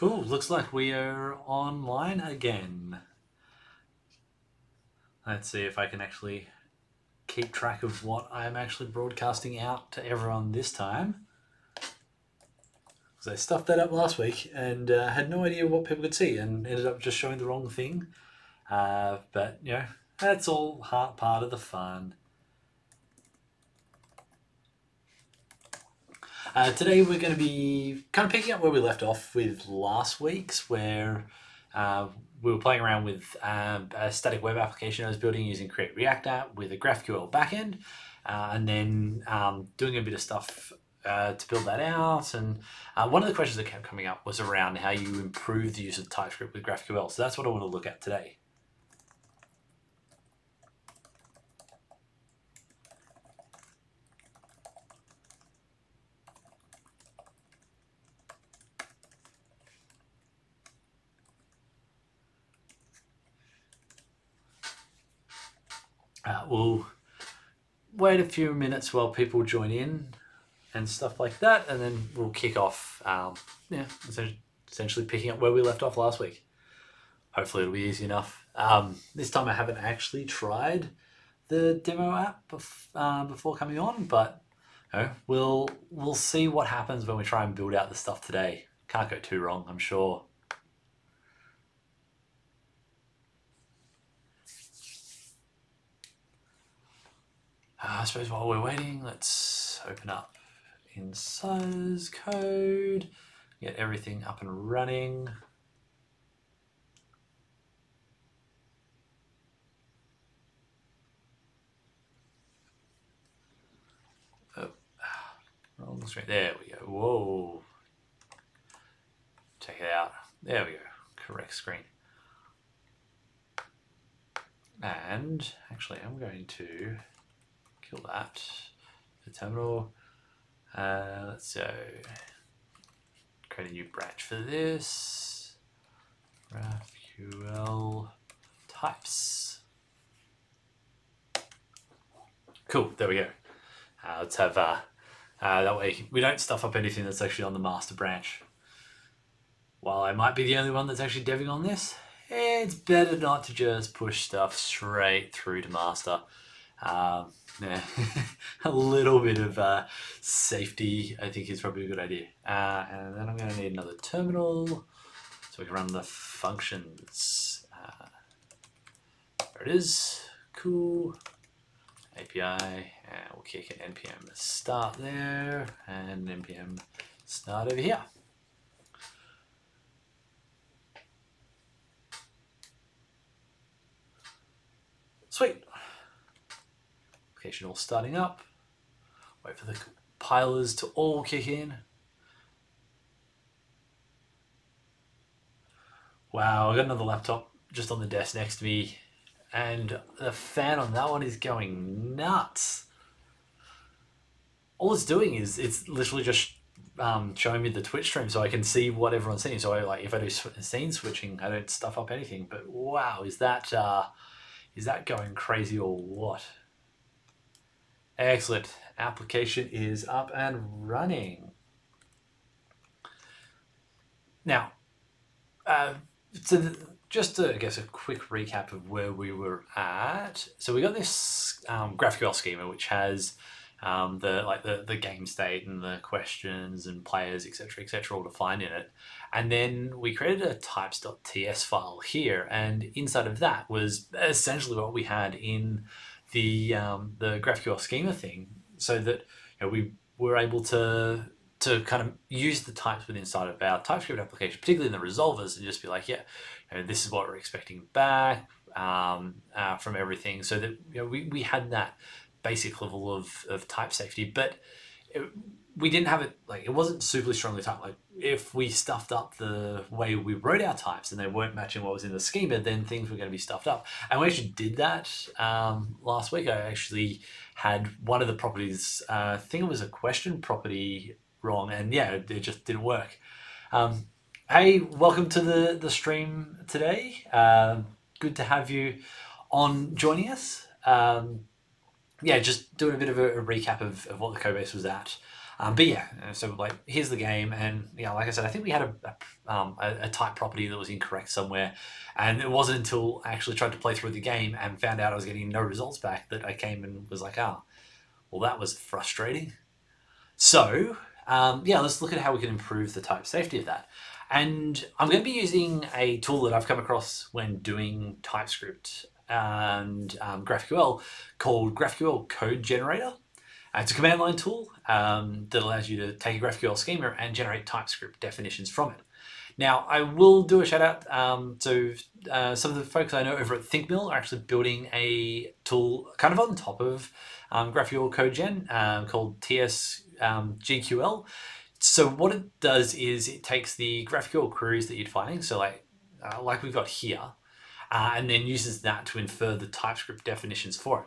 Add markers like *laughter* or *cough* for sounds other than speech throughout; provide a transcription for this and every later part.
Cool. Looks like we are online again. Let's see if I can actually keep track of what I'm actually broadcasting out to everyone this time. Because I stuffed that up last week and uh, had no idea what people could see and ended up just showing the wrong thing. Uh, but, you know, that's all part, part of the fun. Uh, today we're going to be kind of picking up where we left off with last week's, where uh, we were playing around with um, a static web application I was building using Create React App with a GraphQL backend, uh, and then um, doing a bit of stuff uh, to build that out. And uh, one of the questions that kept coming up was around how you improve the use of TypeScript with GraphQL. So that's what I want to look at today. Uh, we'll wait a few minutes while people join in and stuff like that, and then we'll kick off. Um, yeah, essentially picking up where we left off last week. Hopefully, it'll be easy enough. Um, this time, I haven't actually tried the demo app bef- uh, before coming on, but you know, we'll we'll see what happens when we try and build out the stuff today. Can't go too wrong, I'm sure. Uh, I suppose while we're waiting, let's open up in Insider's code, get everything up and running. Oh, wrong screen. There we go. Whoa. Check it out. There we go. Correct screen. And actually, I'm going to kill that. The terminal. Uh, let's go create a new branch for this. GraphQL types. Cool, there we go. Uh, let's have uh, uh, that way we don't stuff up anything that's actually on the master branch. While I might be the only one that's actually deving on this, it's better not to just push stuff straight through to master. Um, yeah, *laughs* a little bit of uh, safety, I think, is probably a good idea. Uh, and then I'm going to need another terminal so we can run the functions. Uh, there it is. Cool. API, and we'll kick an npm start there, and an npm start over here. Sweet application all starting up. Wait for the compilers to all kick in. Wow, I got another laptop just on the desk next to me, and the fan on that one is going nuts. All it's doing is it's literally just um, showing me the Twitch stream so I can see what everyone's seeing. So I, like if I do scene switching, I don't stuff up anything. But wow, is that uh, is that going crazy or what? Excellent. Application is up and running. Now, uh, so just to, I guess a quick recap of where we were at. So we got this um, GraphQL schema which has um, the like the, the game state and the questions and players etc etc all defined in it, and then we created a types.ts file here, and inside of that was essentially what we had in the um, the GraphQL schema thing, so that you know, we were able to to kind of use the types within inside of our TypeScript application, particularly in the resolvers, and just be like, yeah, you know, this is what we're expecting back um, uh, from everything, so that you know, we, we had that basic level of, of type safety, but it, we didn't have it like it wasn't super strongly typed. Like if we stuffed up the way we wrote our types and they weren't matching what was in the schema, then things were going to be stuffed up. And we actually did that um, last week. I actually had one of the properties. Uh, I think it was a question property wrong, and yeah, it, just didn't work. Um, hey, welcome to the the stream today. Uh, good to have you on joining us. Um, yeah, just doing a bit of a, a recap of, of what the code base was at. Um, but yeah, uh, so like here's the game, and yeah, like I said, I think we had a a, um, a, a type property that was incorrect somewhere, and it wasn't until I actually tried to play through the game and found out I was getting no results back that I came and was like, ah, well that was frustrating. So um, yeah, let's look at how we can improve the type safety of that. And I'm going to be using a tool that I've come across when doing TypeScript and um, GraphQL called GraphQL Code Generator. Uh, it's a command line tool um, that allows you to take a GraphQL schema and generate TypeScript definitions from it. Now, I will do a shout out. Um, so, uh, some of the folks I know over at ThinkMill are actually building a tool kind of on top of um, GraphQL CodeGen uh, called TS um. So, what it does is it takes the GraphQL queries that you're finding, so like uh, like we've got here, uh, and then uses that to infer the TypeScript definitions for it.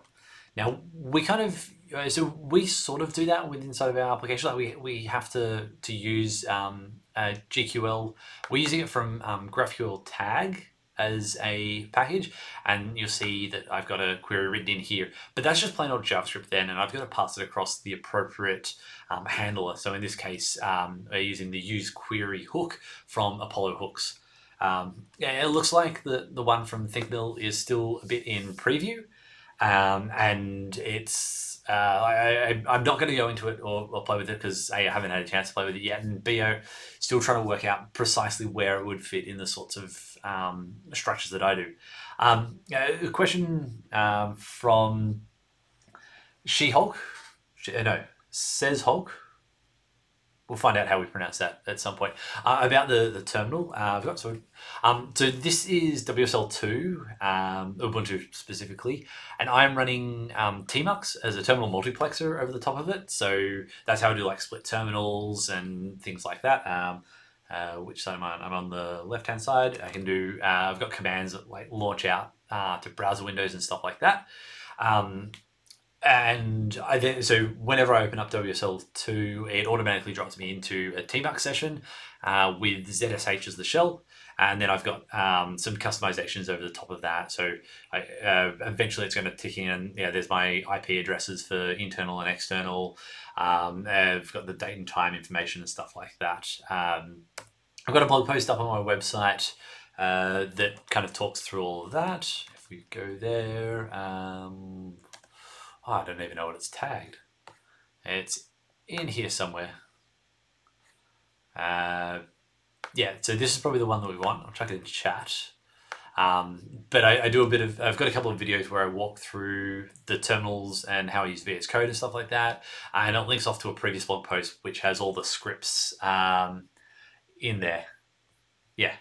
Now we kind of so we sort of do that within inside of our application. Like we we have to to use um, GQL. We're using it from um, GraphQL tag as a package and you'll see that I've got a query written in here but that's just plain old JavaScript then and I've got to pass it across the appropriate um, handler so in this case um, we're using the use query hook from Apollo hooks um, yeah, it looks like the, the one from ThinkMill is still a bit in preview um, and it's uh, I, I, am not going to go into it or, or play with it because I haven't had a chance to play with it yet, and BO still trying to work out precisely where it would fit in the sorts of um, structures that I do. Um, a question um, from She Hulk, no, says Hulk we'll find out how we pronounce that at some point. Uh, about the, the terminal, uh, I've got so um, so this is WSL2 um, Ubuntu specifically, and I'm running um, Tmux as a terminal multiplexer over the top of it. So that's how I do like split terminals and things like that. Um, uh, which side am I on? I'm on the left hand side. I can do. I've got commands that like launch out uh, to browser windows and stuff like that. Um, and I then so whenever I open up WSL2, it automatically drops me into a Tmux session uh, with ZSH as the shell, and then I've got um, some customizations over the top of that. So I, uh, eventually, it's going to tick in. Yeah, there's my IP addresses for internal and external. Um, I've got the date and time information and stuff like that. Um, I've got a blog post up on my website uh, that kind of talks through all of that. If we go there. Oh, I don't even know what it's tagged. It's in here somewhere. Uh, yeah, so this is probably the one that we want. I'll chuck it in chat. Um, but I, I, do a bit of, I've got a couple of videos where I walk through the terminals and how I use VS Code and stuff like that. And it links off to a previous blog post which has all the scripts um, in there. Yeah.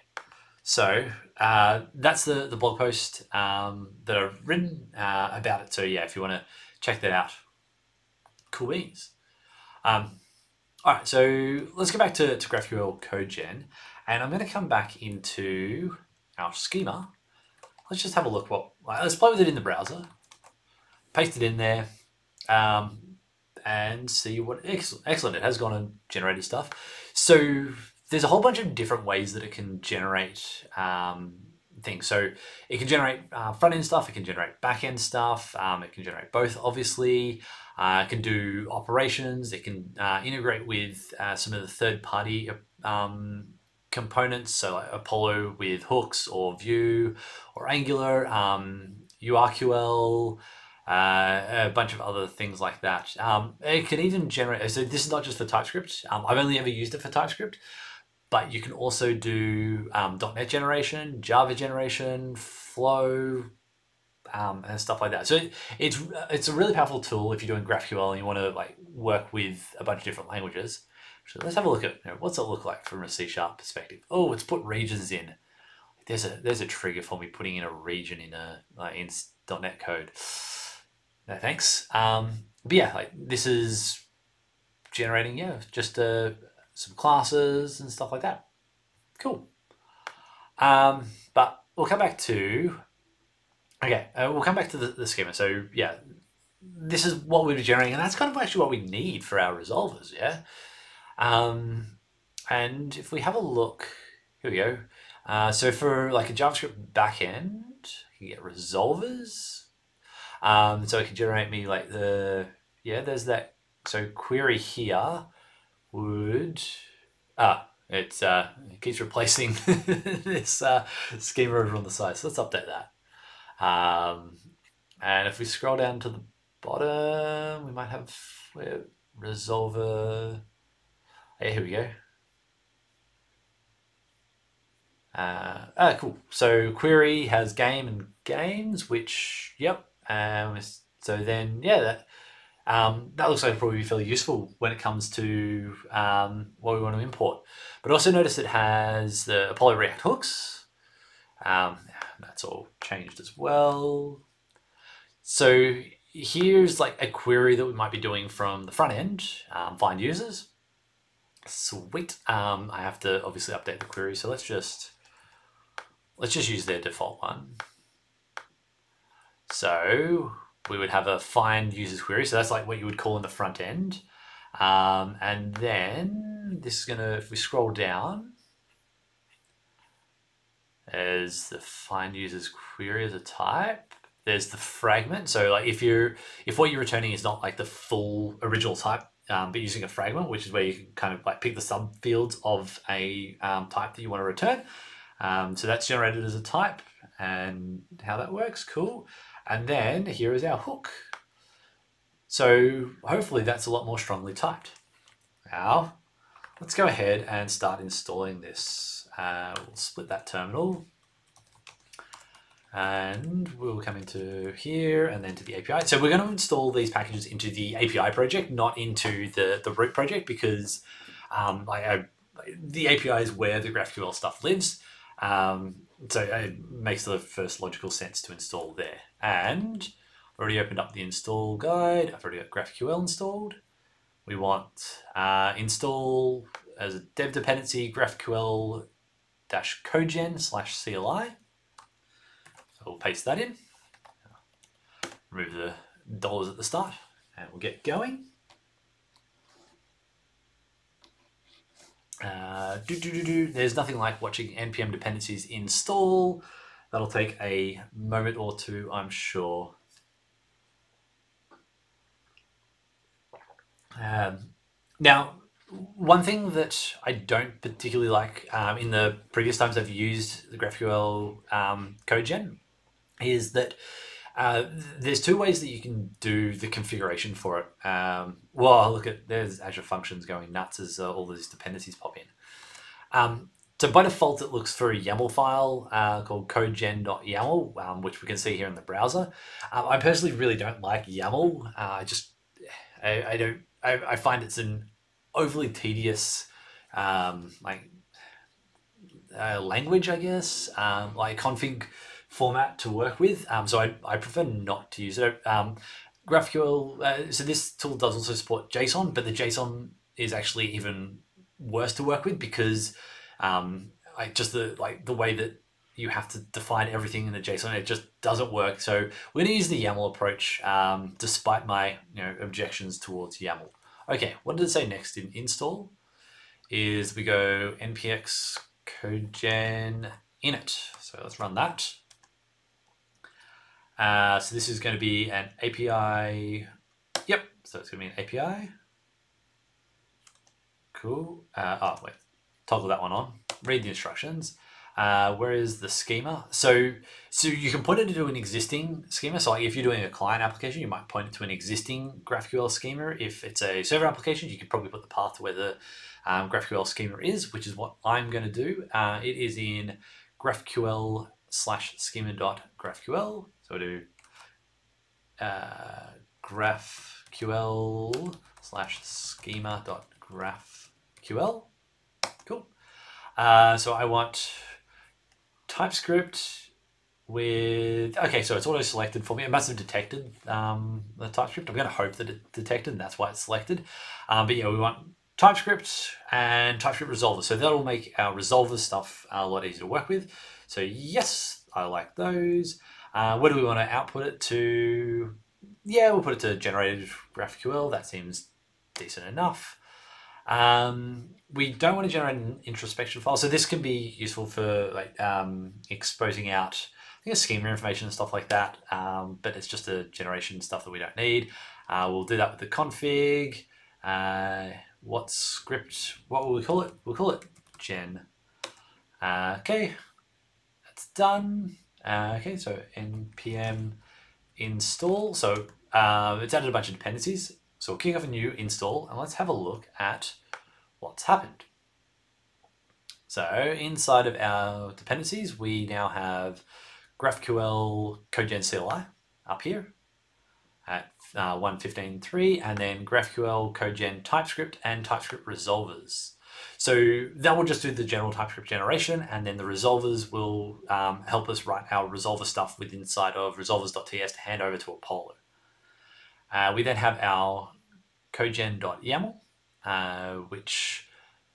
So uh, that's the, the blog post um, that I've written uh, about it. So yeah, if you want to check that out. Cool beans. Um, all right, so let's go back to, to GraphQL code gen, and I'm going to come back into our schema. Let's just have a look. What let's play with it in the browser, paste it in there, um, and see what excellent. Excellent. It has gone and generated stuff. So there's a whole bunch of different ways that it can generate um, So it can generate uh, front end stuff, it can generate back end stuff, um, it can generate both, obviously. Uh, it can do operations, it can uh, integrate with uh, some of the third party um, components, so like Apollo with hooks or Vue or Angular, um, URQL. Uh, a bunch of other things like that. Um, it can even generate. So this is not just for TypeScript. Um, I've only ever used it for TypeScript, but you can also do um, .NET generation, Java generation, Flow, um, and stuff like that. So it, it's it's a really powerful tool if you're doing GraphQL and you want to like work with a bunch of different languages. So let's have a look at you know, what's it look like from a C sharp perspective. Oh, it's put regions in. There's a there's a trigger for me putting in a region in a like in .NET code. No thanks. Um, but yeah, like this is generating yeah just a some classes and stuff like that. Cool. Um, but we'll come back to, okay, uh, we'll come back to the, the schema. So yeah, this is what we're generating, and that's kind of actually what we need for our resolvers, yeah? Um, and if we have a look, here we go. Uh, so for like a JavaScript backend, you get resolvers. Um, so it can generate me like the, yeah, there's that, so query here would ah it's uh, it keeps replacing *laughs* this uh, schema over on the side. So let's update that. Um, and if we scroll down to the bottom, we might have where resolver. Hey, here we go. Uh, ah, cool. So query has game and games, which yep. Um, so then yeah, that um, that looks like it probably be fairly useful when it comes to um, what we want to import. But also notice it has the Apollo React hooks. Um, that's all changed as well. So here's like a query that we might be doing from the front end, um, find users. Sweet. Um, I have to obviously update the query. So let's just, let's just use their default one. So we would have a find users query. So that's like what you would call in the front end. Um, and then this is gonna, if we scroll down, there's the find users query as a type. There's the fragment. So like if you're, if what you're returning is not like the full original type, um, but using a fragment, which is where you can kind of like pick the subfields of a um, type that you want to return. Um, so that's generated as a type and how that works, cool. And then here is our hook. So hopefully that's a lot more strongly typed. Now, let's go ahead and start installing this. Uh, we'll split that terminal and we'll come into here and then to the API. So we're going to install these packages into the API project, not into the, the root project because um, I, I, the API is where the GraphQL stuff lives. Um, so it makes the first logical sense to install there. And I've already opened up the install guide. I've already got GraphQL installed. We want uh, install as a dev dependency GraphQL dash codegen slash CLI. So we'll paste that in. Remove the dollars at the start and we'll get going. Uh, do, do, do, do. There's nothing like watching npm dependencies install. That'll take a moment or two, I'm sure. Um, now, one thing that I don't particularly like um, in the previous times I've used the GraphQL um, code gen is that uh, there's two ways that you can do the configuration for it. Um, well, look at there's Azure Functions going nuts as uh, all these dependencies pop in. Um, so by default, it looks for a YAML file uh, called codegen.yaml, um, which we can see here in the browser. Um, I personally really don't like YAML. Uh, I just, I, I don't, I, I, find it's an overly tedious, um, like, uh, language, I guess, um, like config format to work with. Um, so I, I prefer not to use it. Um, GraphQL, uh, so this tool does also support JSON, but the JSON is actually even worse to work with because um, I just the like the way that you have to define everything in the JSON, it just doesn't work. So we're gonna use the YAML approach um, despite my you know objections towards YAML. Okay, what did it say next in install? Is we go npx codegen init. So let's run that. Uh, so this is going to be an API. Yep. So it's going to be an API. Cool. Uh, oh, wait. Toggle that one on. Read the instructions. Uh, where is the schema? So, so you can point it to an existing schema. So like if you're doing a client application, you might point it to an existing GraphQL schema. If it's a server application, you can probably put the path where the um, GraphQL schema is, which is what I'm going to do. Uh, it is in GraphQL slash schema dot GraphQL. So do uh, GraphQL slash schema dot GraphQL. Uh, so I want TypeScript with, okay, so it's auto selected for me. It must have detected um, the TypeScript. I'm going to hope that it detected and that's why it's selected. Um, but yeah, we want TypeScript and TypeScript resolver. So that'll make our resolver stuff a lot easier to work with. So yes, I like those. Uh, where do we want to output it to? Yeah, we'll put it to generated GraphQL. That seems decent enough. Um, we don't want to generate an introspection file. So this can be useful for like um, exposing out I think schema information and stuff like that. Um, but it's just a generation stuff that we don't need. Uh, we'll do that with the config. Uh, what script, what will we call it? We'll call it gen. Uh, okay, that's done. Uh, okay, so npm install. So uh, it's added a bunch of dependencies. So we'll kick off a new install and let's have a look at what's happened. So inside of our dependencies, we now have GraphQL CodeGen CLI up here at uh, 1.15.3 and then GraphQL CodeGen TypeScript and TypeScript resolvers. So that will just do the general TypeScript generation and then the resolvers will um, help us write our resolver stuff with inside of resolvers.ts to hand over to Apollo. Uh, we then have our codegen.yaml, uh, which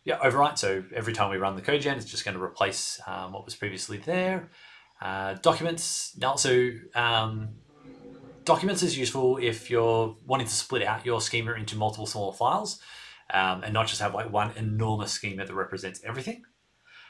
yeah, overwrite. So every time we run the codegen, it's just going to replace um, what was previously there. Uh, documents. Now, so um, documents is useful if you're wanting to split out your schema into multiple smaller files um, and not just have like one enormous schema that represents everything.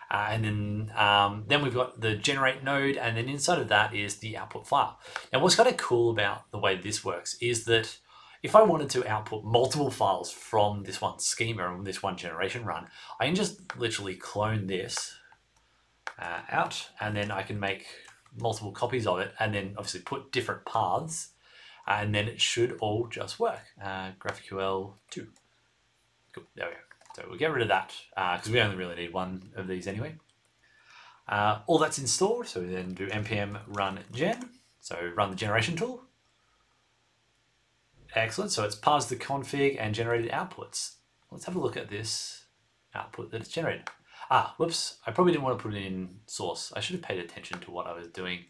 Uh, and then um, then we've got the generate node, and then inside of that is the output file. Now, what's kind of cool about the way this works is that if I wanted to output multiple files from this one schema and this one generation run, I can just literally clone this uh, out and then I can make multiple copies of it and then obviously put different paths and then it should all just work. Uh, GraphQL 2. Cool, there we go. So we'll get rid of that because uh, we only really need one of these anyway. Uh, all that's installed, so we then do npm run gen, so run the generation tool. Excellent. So it's parsed the config and generated outputs. Let's have a look at this output that it's generated. Ah, whoops. I probably didn't want to put it in source. I should have paid attention to what I was doing.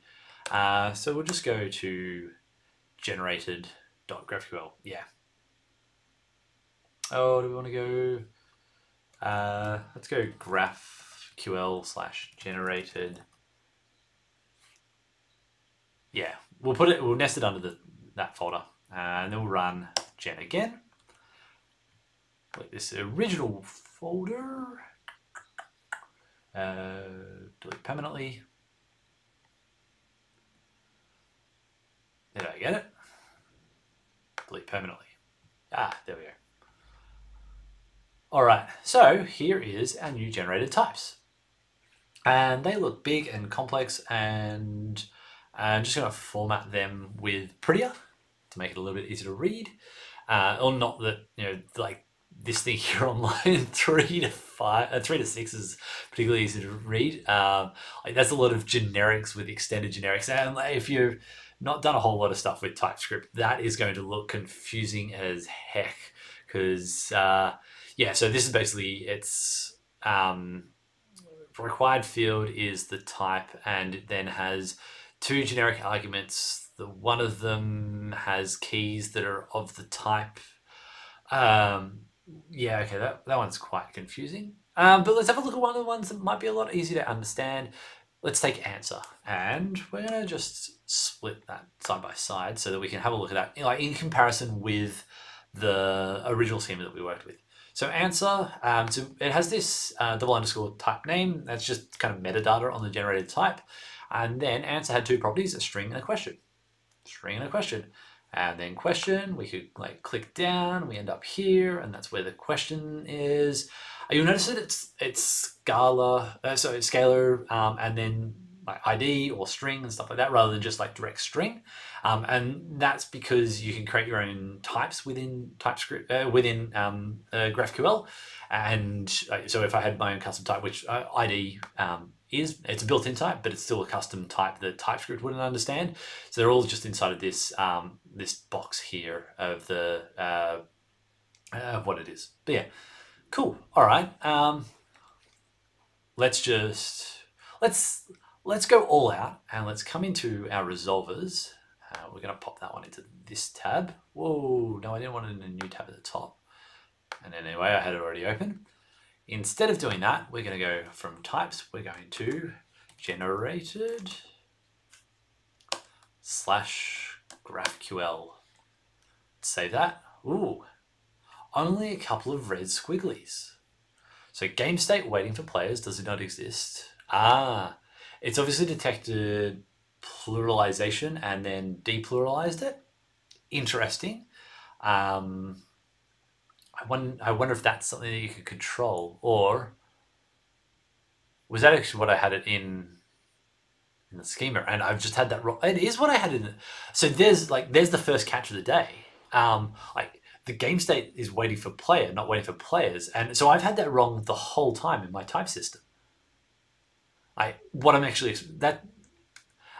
Uh, so we'll just go to generated.graphql. Yeah. Oh, do we want to go? Uh, let's go graphql slash generated. Yeah, we'll put it. We'll nest it under the that folder. Uh, and then we'll run gen again. Like this original folder. Uh, delete permanently. Did I get it? Delete permanently. Ah, there we go. All right, so here is our new generated types. And they look big and complex and I'm just gonna format them with Prettier to make it a little bit easier to read. Uh, or not that, you know, like this thing *laughs* here on line three to five, uh, three to six is particularly easy to read. Um, like that's a lot of generics with extended generics. And if you've not done a whole lot of stuff with TypeScript, that is going to look confusing as heck. Because, uh, yeah, so this is basically, it's um, required field is the type and it then has two generic arguments the one of them has keys that are of the type. Um, yeah, okay, that, that one's quite confusing. Um, but let's have a look at one of the ones that might be a lot easier to understand. Let's take answer, and we're to just split that side by side so that we can have a look at that like in comparison with the original schema that we worked with. So answer, um, so it has this uh, double underscore type name. That's just kind of metadata on the generated type. And then answer had two properties, a string and a question string and a question. And then question, we could like click down, we end up here, and that's where the question is. Uh, you'll notice that it's it's Scala, uh, so scalar, um, and then like ID or string and stuff like that, rather than just like direct string. Um, and that's because you can create your own types within TypeScript, uh, within um, uh, GraphQL. And uh, so if I had my own custom type, which uh, ID um, is. It's a built-in type, but it's still a custom type that TypeScript wouldn't understand. So they're all just inside of this um, this box here of the uh, of what it is. But yeah, cool. All right. Um, let's just let's let's go all out and let's come into our resolvers. We're going to pop that one into this tab. Whoa, no, I didn't want it in a new tab at the top. And anyway, I had it already open. Instead of doing that, we're going to go from types, we're going to generated slash GraphQL. Save that. Ooh, only a couple of red squigglies. So game state waiting for players does not exist. Ah, it's obviously detected pluralization and then depluralized it. Interesting. Um, I wonder, I wonder if that's something that you could control, or was that actually what I had it in in the schema? And I've just had that wrong. It is what I had in. The, so there's like there's the first catch of the day. Um, like the game state is waiting for player, not waiting for players, and so I've had that wrong the whole time in my type system. I what I'm actually that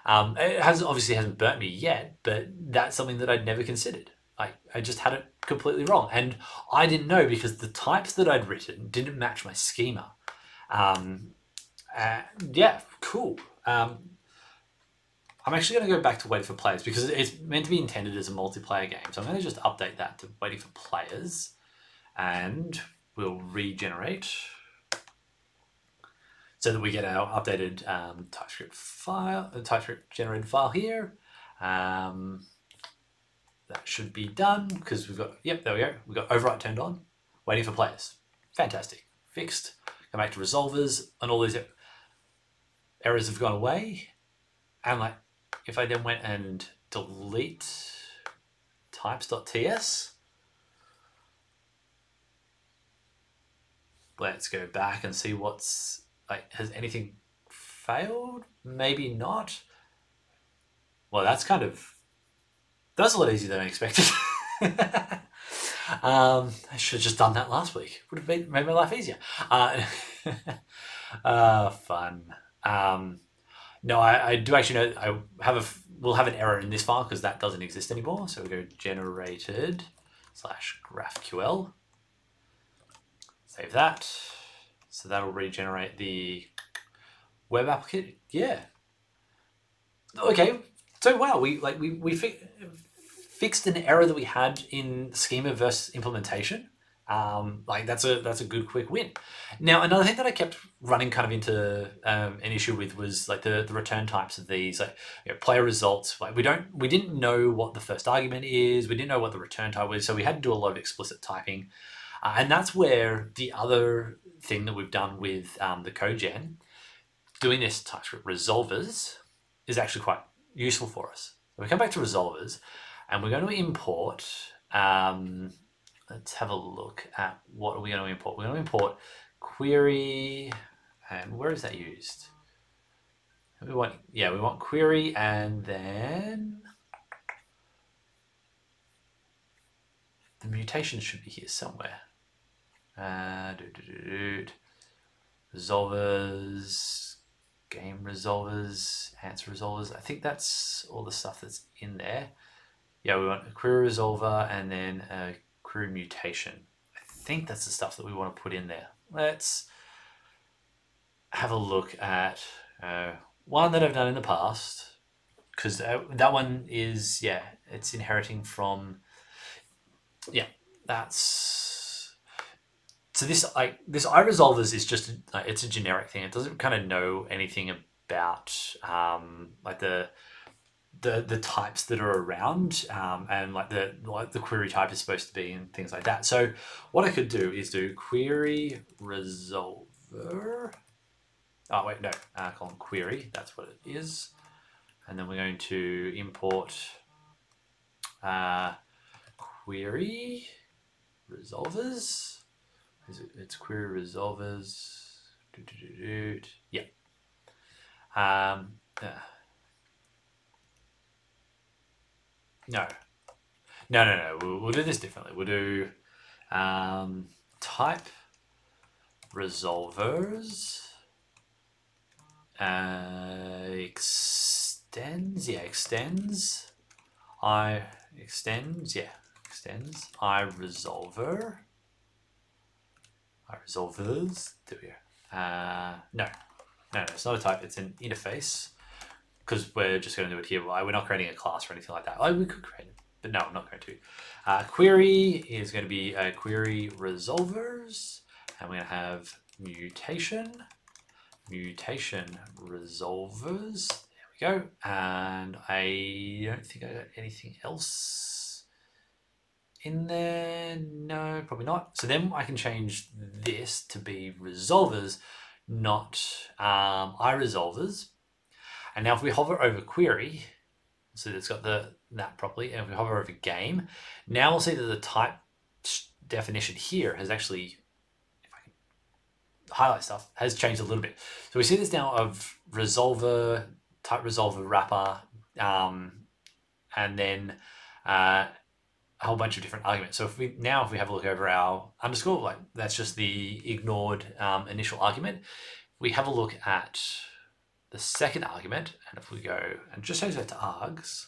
um, it has obviously hasn't burnt me yet, but that's something that I'd never considered. I, I just had it completely wrong. And I didn't know because the types that I'd written didn't match my schema. Um, uh, yeah, cool. Um, I'm actually going to go back to waiting for players because it's meant to be intended as a multiplayer game. So I'm going to just update that to waiting for players and we'll regenerate so that we get our updated um, TypeScript file, the TypeScript generated file here. Um, that should be done because we've got, yep, there we go. We've got overwrite turned on, waiting for players. Fantastic. Fixed. Come back to resolvers and all these errors have gone away. And like, if I then went and delete types.ts, let's go back and see what's like, has anything failed? Maybe not. Well, that's kind of that's a lot easier than I expected. *laughs* um, I should have just done that last week. Would have made, made my life easier. Uh, *laughs* uh, fun. Um, no, I, I do actually know. I have a. We'll have an error in this file because that doesn't exist anymore. So we go generated slash GraphQL. Save that. So that'll regenerate the web application. Yeah. Okay. So wow, we like we we fi fixed an error that we had in schema versus implementation. Um, like that's a that's a good quick win. Now another thing that I kept running kind of into um, an issue with was like the, the return types of these like you know, player results. Like we don't we didn't know what the first argument is. We didn't know what the return type was, so we had to do a lot of explicit typing. Uh, and that's where the other thing that we've done with um, the CodeGen, doing this TypeScript resolvers, is actually quite useful for us. So we come back to resolvers, and we're going to import. Um, let's have a look at what are we going to import. We're going to import query, and where is that used? We want yeah, we want query, and then the mutation should be here somewhere. Uh, resolvers, game resolvers, answer resolvers. I think that's all the stuff that's in there. Yeah, we want a query resolver and then a query mutation. I think that's the stuff that we want to put in there. Let's have a look at uh, one that I've done in the past because that one is, yeah, it's inheriting from, yeah, that's so this like this iResolvers is just like, it's a generic thing. It doesn't kind of know anything about um, like the the the types that are around um, and like the like the query type is supposed to be and things like that. So what I could do is do query resolver. Oh wait, no, uh, column query. That's what it is, and then we're going to import uh, query resolvers is it, it's query resolvers. Yeah. Um, uh, no. No, no, no. We'll, we'll do this differently. We'll do um, type resolvers uh, extends. Yeah, extends. I extends. Yeah, extends. I resolver resolvers. There we go. Uh, no, no, no, it's not a type. It's an interface because we're just going to do it here. We're not creating a class or anything like that. Oh, we could create it, but no, I'm not going to. Uh, query is going to be a query resolvers, and we're going to have mutation, mutation resolvers. There we go. And I don't think I got anything else in there? No, probably not. So then I can change this to be resolvers, not um, iResolvers. And now if we hover over query, so it's got the that properly, and if we hover over game, now we'll see that the type definition here has actually, if I can highlight stuff, has changed a little bit. So we see this now of resolver, type resolver wrapper, um, and then uh, a whole bunch of different arguments. So if we now if we have a look over our underscore, like that's just the ignored um, initial argument. We have a look at the second argument, and if we go and just change that to args,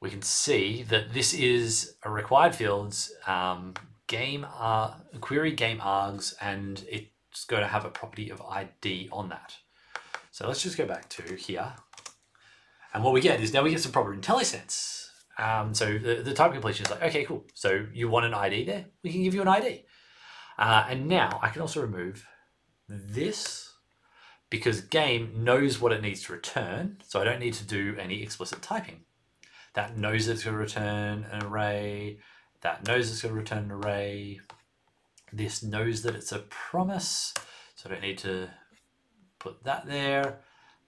we can see that this is a required fields um, game uh, query game args, and it's going to have a property of ID on that. So let's just go back to here. And what we get is now we get some proper IntelliSense. Um, so the, the type completion is like, okay, cool. So you want an ID there? We can give you an ID. Uh, and now I can also remove this because game knows what it needs to return. So I don't need to do any explicit typing. That knows it's going to return an array. That knows it's going to return an array. This knows that it's a promise. So I don't need to put that there.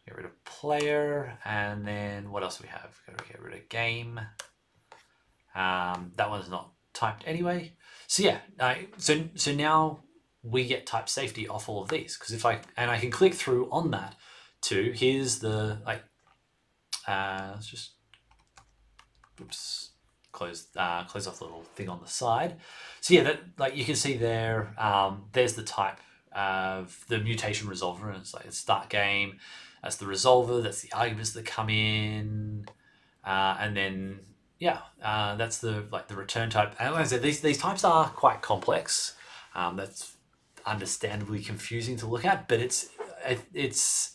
Get rid of player. And then what else we have? Got to get rid of game. Um, that one's not typed anyway. So yeah, so so now we get type safety off all of these because if I and I can click through on that to here's the like uh, let's just oops close uh, close off the little thing on the side. So yeah, that like you can see there. Um, there's the type of the mutation resolver, and it's like start game. That's the resolver. That's the arguments that come in, uh, and then yeah, uh, that's the like the return type. And like I said, these these types are quite complex. Um, that's understandably confusing to look at, but it's it, it's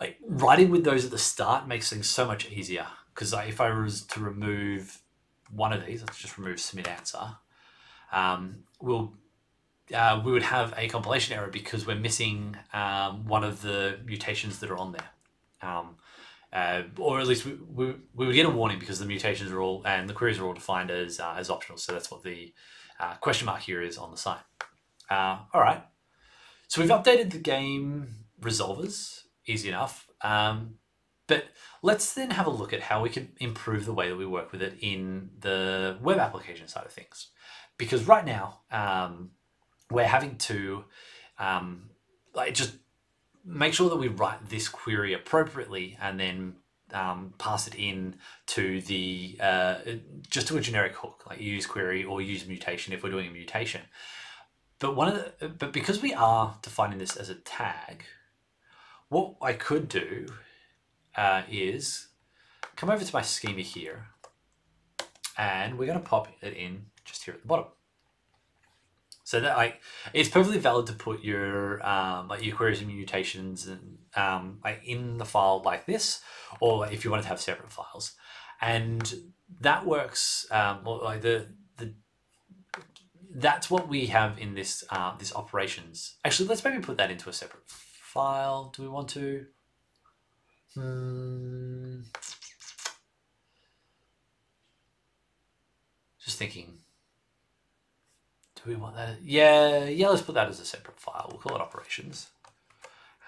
like writing with those at the start makes things so much easier. Because if I was to remove one of these, let's just remove submit answer, um, we'll uh, we would have a compilation error because we're missing um, one of the mutations that are on there. Um, uh, or at least we, we, we would get a warning because the mutations are all and the queries are all defined as uh, as optional. So that's what the uh, question mark here is on the side. Uh, all right. So we've updated the game resolvers, easy enough. Um, but let's then have a look at how we can improve the way that we work with it in the web application side of things. Because right now, um, we're having to um, like just make sure that we write this query appropriately and then um, pass it in to the uh, just to a generic hook like use query or use mutation if we're doing a mutation. But one of the, but because we are defining this as a tag, what I could do uh, is come over to my schema here, and we're going to pop it in just here at the bottom. So that like it's perfectly valid to put your um, like your queries and mutations and um, like in the file like this, or if you wanted to have separate files, and that works. Um, like the the that's what we have in this uh, this operations. Actually, let's maybe put that into a separate file. Do we want to? Hmm. Just thinking we want that? Yeah, yeah, let's put that as a separate file. We'll call it operations.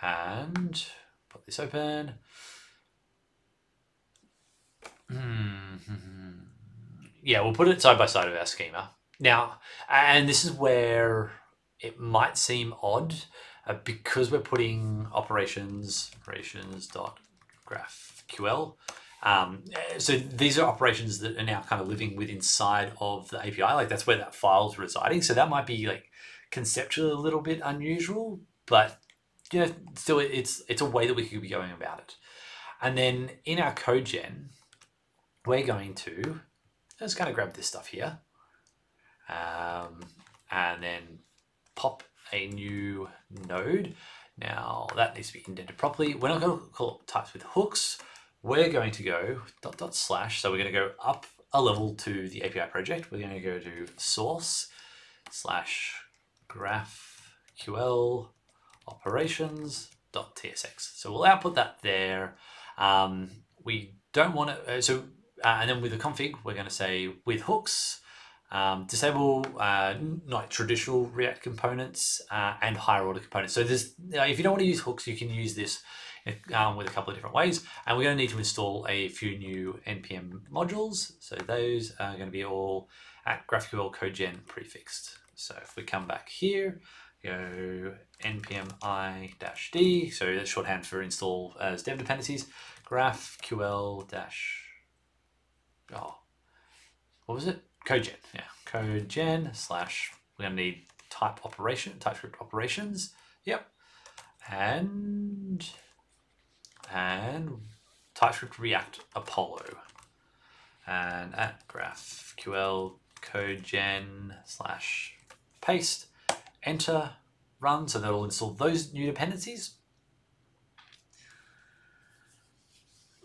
And put this open. Hmm. Yeah, we'll put it side by side of our schema. Now, and this is where it might seem odd uh, because we're putting operations, operations dot graphql um, so these are operations that are now kind of living with inside of the API. Like that's where that file's residing. So that might be like conceptually a little bit unusual, but you know, still it's it's a way that we could be going about it. And then in our code gen, we're going to just kind of grab this stuff here, um, and then pop a new node. Now that needs to be indented properly. We're not going to call it types with hooks we're going to go dot dot slash. So we're going to go up a level to the API project. We're going to go to source slash graphql operations dot tsx. So we'll output that there. Um, we don't want to, uh, so, uh, and then with the config, we're going to say with hooks, um, disable uh, not traditional React components uh, and higher order components. So there's, if you don't want to use hooks, you can use this um, with a couple of different ways. And we're going to need to install a few new NPM modules. So those are going to be all at GraphQL CodeGen prefixed. So if we come back here, go npm i-d, so that's shorthand for install as dev dependencies, GraphQL dash, oh, what was it? CodeGen, yeah, CodeGen slash, we're going to need type operation, TypeScript operations, yep, and and TypeScript React Apollo. And at GraphQL CodeGen slash paste, enter, run, so that'll install those new dependencies.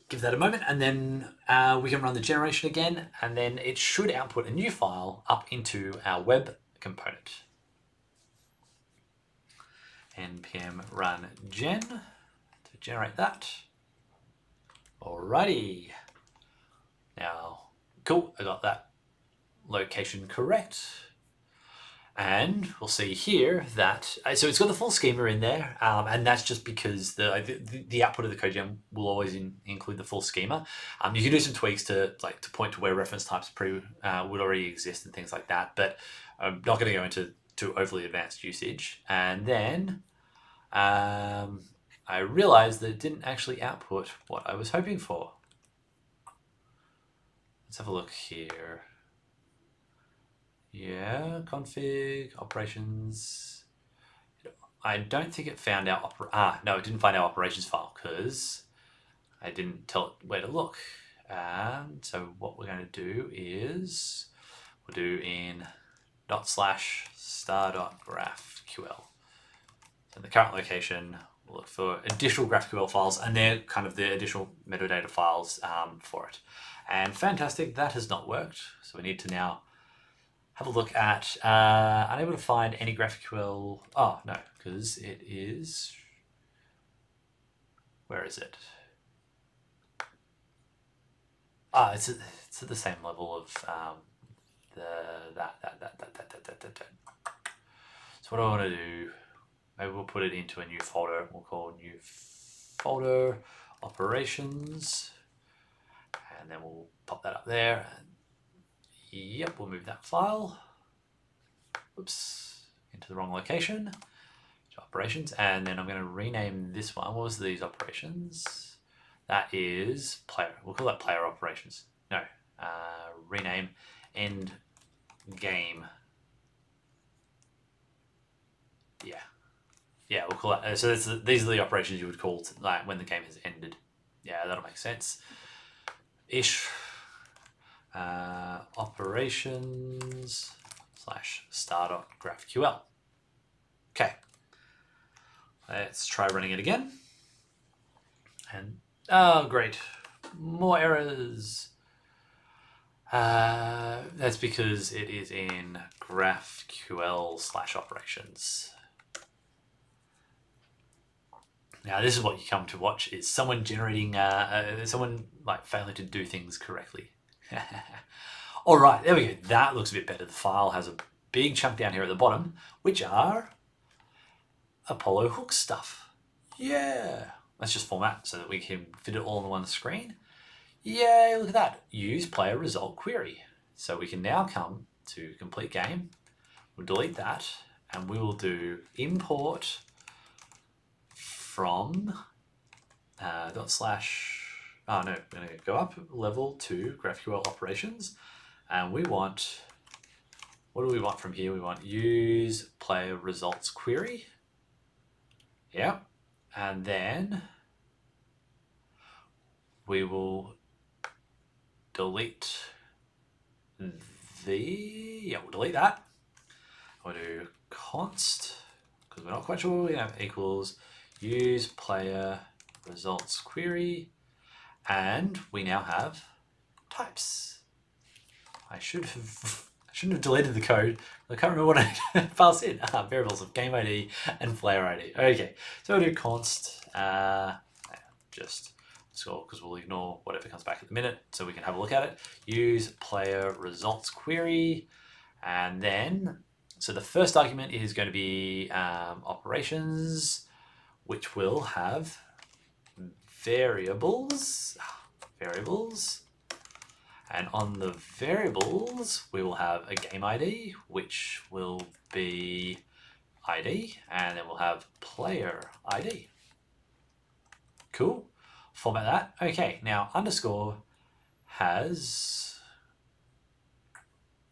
Give that a moment and then uh, we can run the generation again and then it should output a new file up into our web component. npm run gen generate that. Alrighty. Now, cool, I got that location correct. And we'll see here that, uh, so it's got the full schema in there, um, and that's just because the, the, the output of the CodeGen will always in, include the full schema. Um, you can do some tweaks to like to point to where reference types pre uh, would already exist and things like that, but I'm not going to go into to overly advanced usage. And then um, I realized that it didn't actually output what I was hoping for. Let's have a look here. Yeah, config, operations. I don't think it found our, ah, no, it didn't find our operations file because I didn't tell it where to look. And so what we're going to do is we'll do in dot slash star dot graphql. So in the current location look for additional GraphQL files and they're kind of the additional metadata files um, for it. And fantastic, that has not worked. So we need to now have a look at, uh, unable to find any GraphQL, oh no, because it is, where is it? Ah, it's, at, it's at the same level of um, the, that, that, that, that, that, that, that, that, that. So what do I want to do? Maybe we'll put it into a new folder. We'll call new folder operations. And then we'll pop that up there. Yep, we'll move that file. Oops, into the wrong location. To operations. And then I'm going to rename this one. What was these operations? That is player. We'll call that player operations. No, uh, rename end game. Yeah, yeah, we'll call it. So these are the operations you would call to, like when the game has ended. Yeah, that'll make sense. Ish. Uh, operations slash star GraphQL. Okay. Let's try running it again. And oh, great, more errors. Uh, that's because it is in GraphQL slash operations. Now, this is what you come to watch: is someone generating, uh, uh, someone like failing to do things correctly. *laughs* All right, there we go. That looks a bit better. The file has a big chunk down here at the bottom, which are Apollo hook stuff. Yeah. Let's just format so that we can fit it all on one screen. Yay, look at that. Use player result query. So we can now come to complete game. We'll delete that and we will do import from uh, dot slash, oh no, going to go up level to GraphQL operations. And we want, what do we want from here? We want use player results query. Yeah. And then we will delete the, yeah, we'll delete that. We'll do const, because we're not quite sure, we have equals use player results query, and we now have types. I should have *laughs* I shouldn't have deleted the code. I can't remember what I *laughs* passed in. Ah, variables of game ID and player ID. Okay, so I'll do const, uh, just so because we'll ignore whatever comes back at the minute, so we can have a look at it. Use player results query, And then, so the first argument is going to be um, operations, which will have variables, variables. And on the variables, we will have a game ID, which will be ID, and then we'll have player ID. Cool. Format that. Okay, now underscore has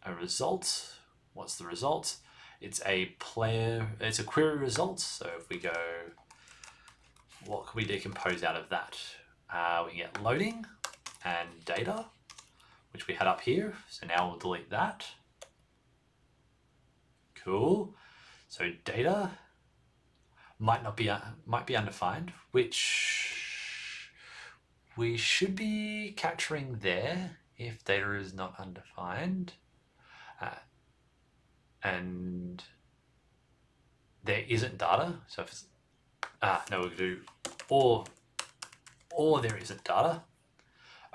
a result. What's the result? It's a player, it's a query result. So if we go, what can we decompose out of that? Uh, we get loading and data, which we had up here. So now we'll delete that. Cool. So data might not be uh, might be undefined, which we should be capturing there if data is not undefined. Uh, and there isn't data. So if it's, ah, no, we'll do or, or there isn't data.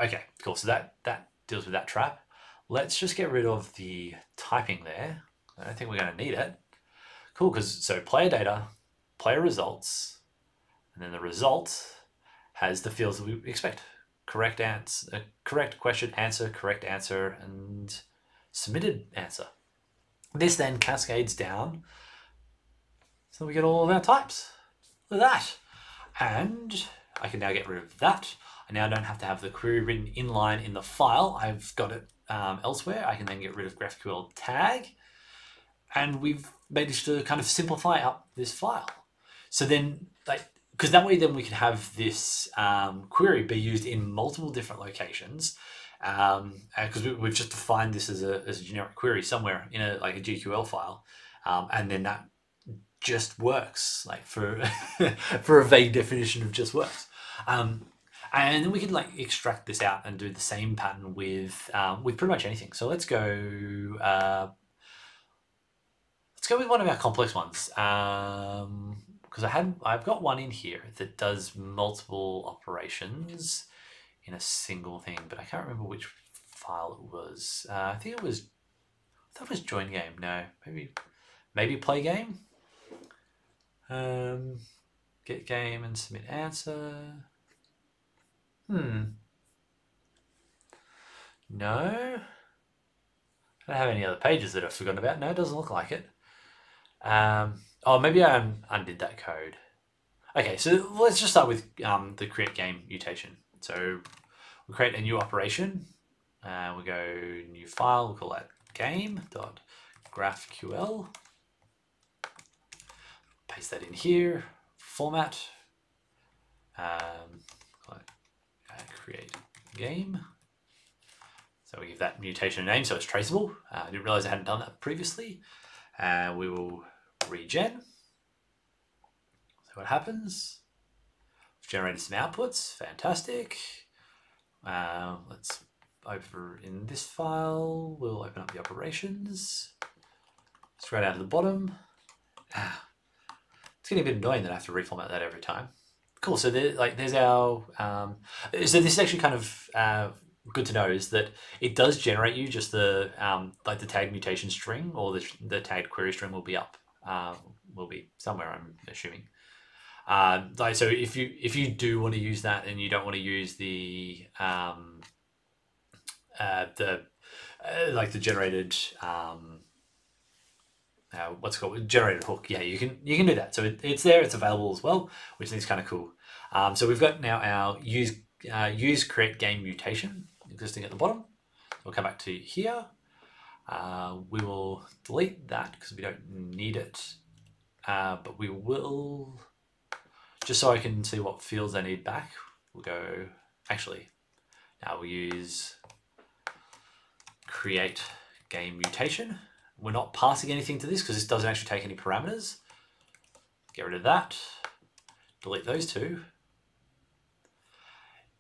Okay, cool. So that, that deals with that trap. Let's just get rid of the typing there. I don't think we're going to need it. Cool, because so player data, player results, and then the result has the fields that we expect. Correct answer, uh, correct question, answer, correct answer, and submitted answer. This then cascades down so we get all of our types. That. And I can now get rid of that. I now don't have to have the query written inline in the file. I've got it um, elsewhere. I can then get rid of GraphQL tag and we've managed to kind of simplify up this file. So then, like, because that way then we can have this um, query be used in multiple different locations because um, we, have just defined this as a, as a generic query somewhere in a like a GQL file, um, and then that just works like for *laughs* for a vague definition of just works. Um, and then we could like extract this out and do the same pattern with um, with pretty much anything. So let's go. Uh, let's go with one of our complex ones. Um, because I had I've got one in here that does multiple operations in a single thing, but I can't remember which file it was. Uh, I think it was it was join game. No, maybe maybe play game. Um, get game and submit answer. Hmm. No. I don't have any other pages that I've forgotten about. No, it doesn't look like it. Um, Oh, maybe I undid that code. Okay, so let's just start with um, the create game mutation. So we create a new operation. Uh, we go new file, we'll call that game.graphql. Paste that in here, format, um, uh, create game. So we give that mutation a name so it's traceable. Uh, I didn't realize I hadn't done that previously. Uh, we will regen. So what happens? We've generated some outputs, fantastic. Uh, let's over in this file, we'll open up the operations. Straight out of the bottom. Ah, it's getting a bit annoying that I have to reformat that every time. Cool, so there, like there's our, um, so this is actually kind of uh, good to know is that it does generate you just the, um, like the tag mutation string or the, the tagged query string will be up uh, will be somewhere. I'm assuming. Uh, like so, if you if you do want to use that and you don't want to use the um, uh, the uh, like the generated um, uh, what's called generated hook, yeah, you can you can do that. So it, it's there, it's available as well, which is kind of cool. Um, so we've got now our use uh, use create game mutation existing at the bottom. We'll come back to here. Uh, we will delete that because we don't need it, uh, but we will, just so I can see what fields I need back, we'll go, actually, now we'll use create game mutation. We're not passing anything to this because this doesn't actually take any parameters. Get rid of that, delete those two.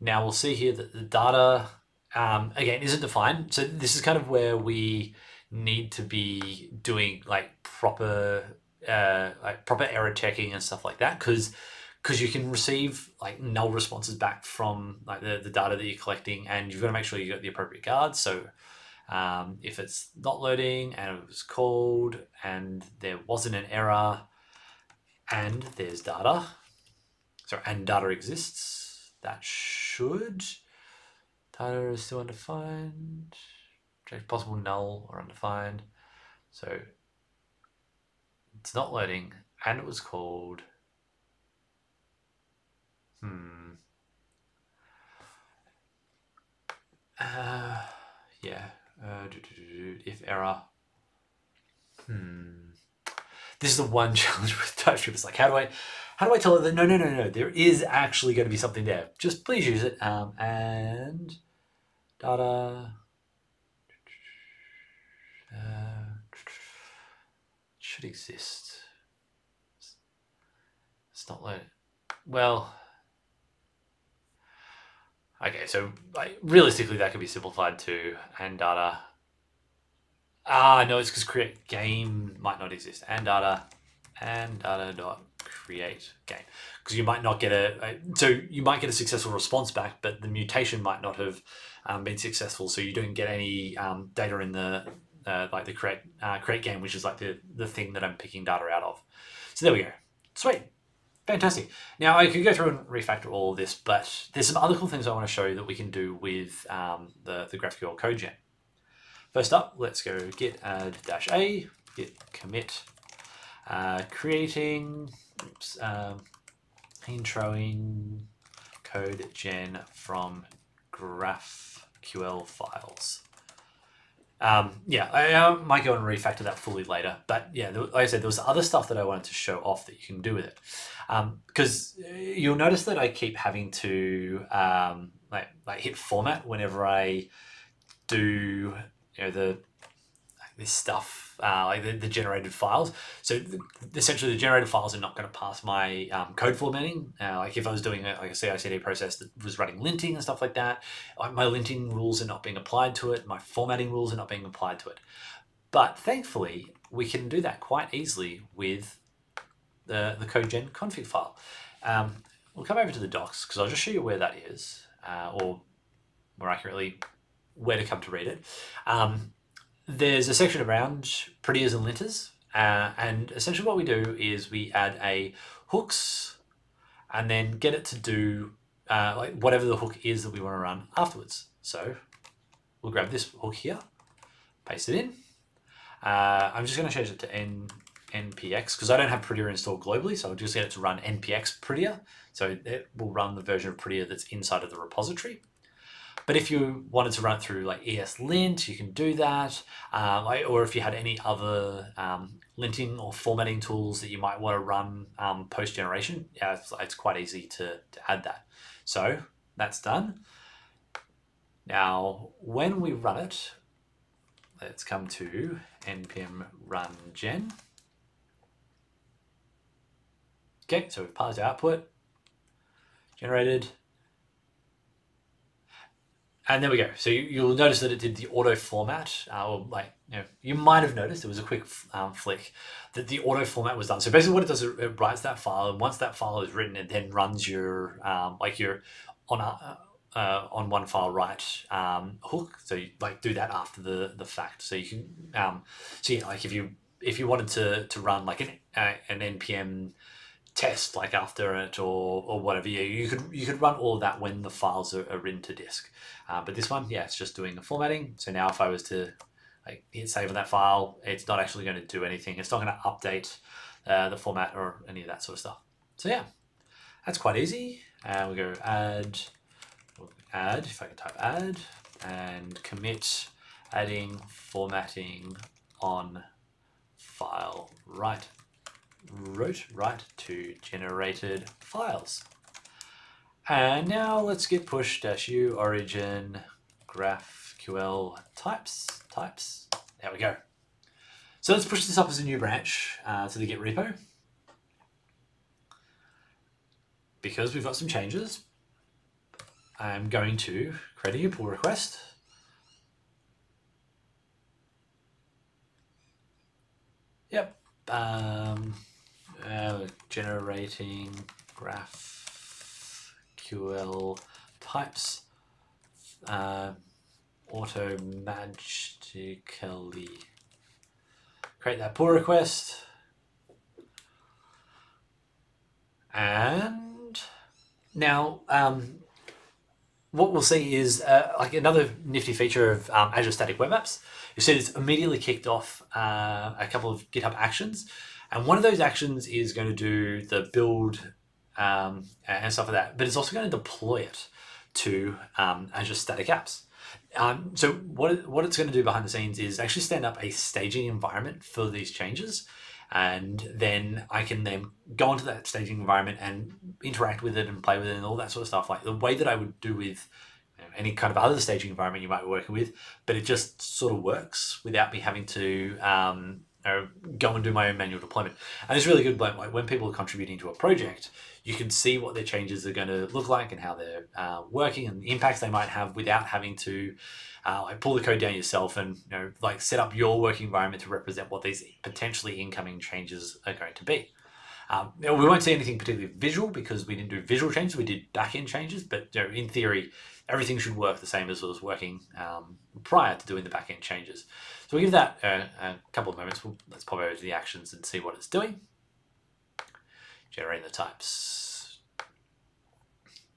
Now we'll see here that the data um, again isn't defined. So this is kind of where we need to be doing like proper uh, like proper error checking and stuff like that because because you can receive like null responses back from like the, the data that you're collecting and you've got to make sure you've got the appropriate guards so Um, if it's not loading and it was called and there wasn't an error and there's data, sorry, and data exists, that should, data is still undefined, check possible null or undefined. So it's not loading and it was called. Hmm. Uh, yeah. Uh, if error. Hmm. This is the one *laughs* challenge with TypeScript. It's like, how do I, how do I tell it that no, no, no, no, there is actually going to be something there. Just please use it. Um, and data. Uh, should exist. It's not like, well, okay, so like, realistically that could be simplified to and data. Ah, no, it's because create game might not exist. And data, and data dot create game because you might not get a, so you might get a successful response back, but the mutation might not have um, been successful, so you don't get any um, data in the uh, like the create uh, create game, which is like the the thing that I'm picking data out of. So there we go. Sweet. Fantastic. Now I could go through and refactor all of this, but there's some other cool things I want to show you that we can do with um, the, the GraphQL code gen. First up, let's go git add dash a, git commit, uh, creating, oops, um, introing code gen from GraphQL files. Um, yeah, I, I, might go and refactor that fully later. But yeah, like I said, there was other stuff that I wanted to show off that you can do with it. Because um, you'll notice that I keep having to um, like, like hit format whenever I do you know the this stuff uh, like the, the, generated files. So essentially, the generated files are not going to pass my um, code formatting. Uh, like if I was doing a, like a CI/CD process that was running linting and stuff like that, my linting rules are not being applied to it. My formatting rules are not being applied to it. But thankfully, we can do that quite easily with the the CodeGen config file. Um, we'll come over to the docs because I'll just show you where that is, uh, or more accurately, where to come to read it. Um, there's a section around prettiers and linters, uh, and essentially what we do is we add a hooks and then get it to do uh, like whatever the hook is that we want to run afterwards. So we'll grab this hook here, paste it in. Uh, I'm just going to change it to N, npx because I don't have Prettier installed globally, so I'll just get it to run npx Prettier. So it will run the version of Prettier that's inside of the repository. But if you wanted to run it through like ESLint, you can do that. Um, or if you had any other um, linting or formatting tools that you might want to run um, post generation, yeah, it's, it's, quite easy to, to add that. So that's done. Now, when we run it, let's come to npm run gen. Okay, so we've parsed output, generated, and there we go. So you, will notice that it did the auto format, uh, or like, you know, you might have noticed, it was a quick um, flick, that the auto format was done. So basically what it does is it writes that file, and once that file is written, it then runs your, um, like your, on a, uh, on one file write um, hook. So you like do that after the, the fact. So you can, um, so yeah, like if you, if you wanted to, to run like an, uh, an NPM test like after it or, or whatever. Yeah, you could you could run all that when the files are, are written to disk. Uh, but this one, yeah, it's just doing the formatting. So now if I was to like hit save on that file, it's not actually going to do anything. It's not going to update uh, the format or any of that sort of stuff. So yeah, that's quite easy. And we go add, add, if I can type add, and commit adding formatting on file write wrote write to generated files. And now let's git push dash u origin graphql types types. There we go. So let's push this up as a new branch uh, to the git repo. Because we've got some changes, I'm going to create a new pull request. Yep. Um, uh, generating GraphQL types uh, automatically create that pull request. And now, um, what we'll see is uh, like another nifty feature of um, Azure Static Web Apps. You see it's immediately kicked off uh, a couple of GitHub actions. And one of those actions is going to do the build um, and stuff like that, but it's also going to deploy it to um, Azure Static Apps. Um, so what, what it's going to do behind the scenes is actually stand up a staging environment for these changes and then I can then go into that staging environment and interact with it and play with it and all that sort of stuff, like the way that I would do with any kind of other staging environment you might be working with. But it just sort of works without me having to um, know, go and do my own manual deployment. And it's really good like when people are contributing to a project, you can see what their changes are going to look like and how they're uh, working and the impacts they might have without having to uh, like pull the code down yourself and you know like set up your working environment to represent what these potentially incoming changes are going to be. Um, we won't see anything particularly visual because we didn't do visual changes. We did backend changes, but you know, in theory, everything should work the same as it was working um, prior to doing the backend changes. So we'll give that a, a couple of moments. We'll, let's pop over to the actions and see what it's doing. Generating the types.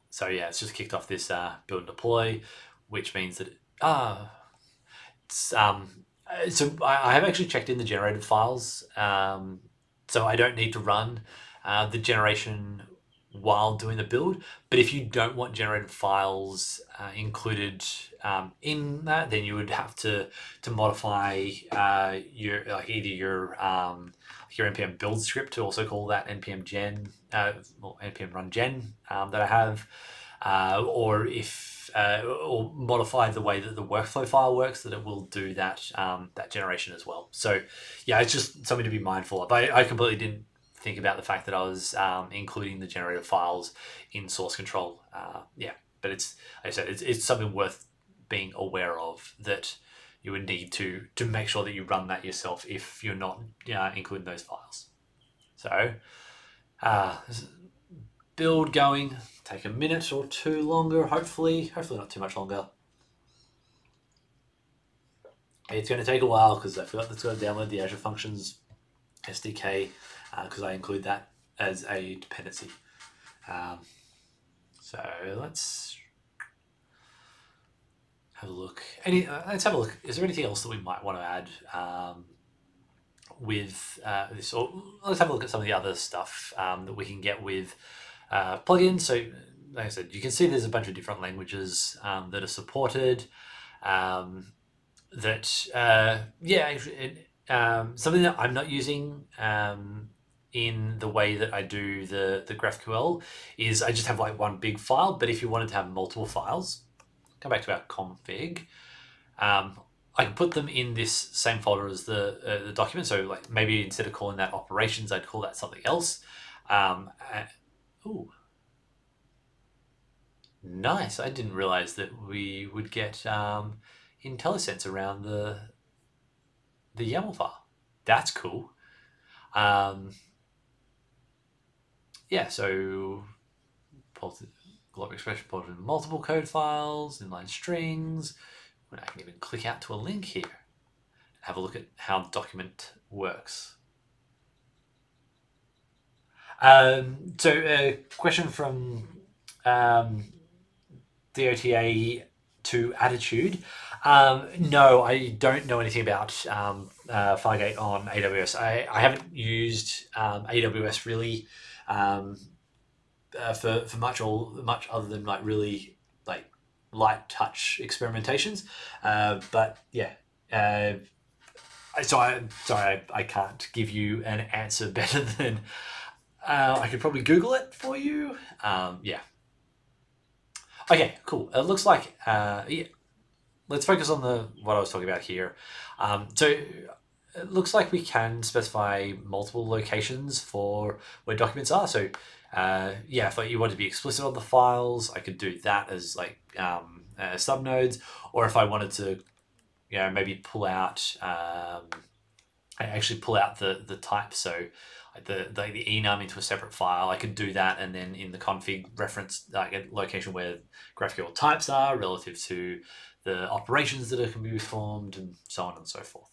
So yeah, it's just kicked off this uh, build and deploy, which means that Ah, um, so I, I have actually checked in the generated files, um, so I don't need to run uh, the generation while doing the build. But if you don't want generated files uh, included um, in that, then you would have to to modify uh, your like either your um, your npm build script to also call that npm gen uh, or npm run gen um, that I have, uh, or if uh, or modify the way that the workflow file works that it will do that um, that generation as well. So yeah, it's just something to be mindful of. I, I completely didn't think about the fact that I was um, including the generated files in source control. Uh, yeah, but it's like I said, it's, it's something worth being aware of that you would need to to make sure that you run that yourself if you're not uh, including those files. So uh, build going take a minute or two longer, hopefully. Hopefully not too much longer. It's going to take a while because I forgot to download the Azure Functions SDK because uh, I include that as a dependency. Um, so let's have a look. Any, uh, let's have a look. Is there anything else that we might want to add um, with uh, this? Or let's have a look at some of the other stuff um, that we can get with uh, plugins. So, like I said, you can see there's a bunch of different languages um, that are supported. Um, that uh, yeah, it, um, something that I'm not using um, in the way that I do the the GraphQL is I just have like one big file. But if you wanted to have multiple files, come back to our config. Um, I can put them in this same folder as the uh, the document. So like maybe instead of calling that operations, I'd call that something else. Um, Ooh. Nice. I didn't realize that we would get um, IntelliSense around the the YAML file. That's cool. Um, yeah, so global expression ported in multiple code files, inline strings. I can even click out to a link here and have a look at how the document works. Um, so, a question from um, DOTA to Attitude. Um, no, I don't know anything about um, uh, Fargate on AWS. I, I haven't used um, AWS really um, uh, for, for much or much other than like really like light touch experimentations. Uh, but yeah, uh, so I sorry I, I can't give you an answer *laughs* better than uh, I could probably Google it for you. Um, yeah. Okay, cool. It looks like uh, yeah. Let's focus on the what I was talking about here. Um, so it looks like we can specify multiple locations for where documents are. So uh, yeah, if like, you want to be explicit on the files, I could do that as like um, uh, subnodes, or if I wanted to, you know, maybe pull out, um, I actually pull out the the type. So the, the the enum into a separate file. I could do that, and then in the config reference like a location where GraphQL types are relative to the operations that are can be performed, and so on and so forth.